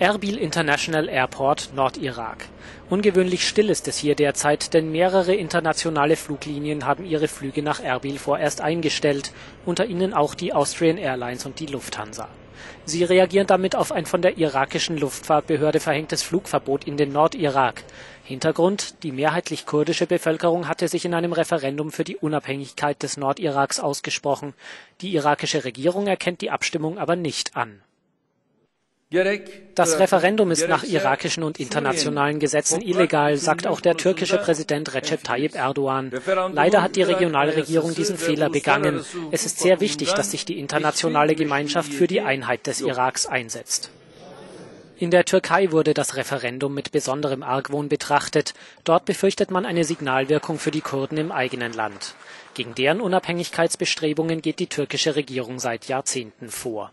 Erbil International Airport, Nordirak. Ungewöhnlich still ist es hier derzeit, denn mehrere internationale Fluglinien haben ihre Flüge nach Erbil vorerst eingestellt, unter ihnen auch die Austrian Airlines und die Lufthansa. Sie reagieren damit auf ein von der irakischen Luftfahrtbehörde verhängtes Flugverbot in den Nordirak. Hintergrund: Die mehrheitlich kurdische Bevölkerung hatte sich in einem Referendum für die Unabhängigkeit des Nordiraks ausgesprochen. Die irakische Regierung erkennt die Abstimmung aber nicht an das Referendum ist nach irakischen und internationalen Gesetzen illegal, sagt auch der türkische Präsident Recep Tayyip Erdogan. Leider hat die Regionalregierung diesen Fehler begangen. Es ist sehr wichtig, dass sich die internationale Gemeinschaft für die Einheit des Iraks einsetzt. In der Türkei wurde das Referendum mit besonderem Argwohn betrachtet. Dort befürchtet man eine Signalwirkung für die Kurden im eigenen Land. Gegen deren Unabhängigkeitsbestrebungen geht die türkische Regierung seit Jahrzehnten vor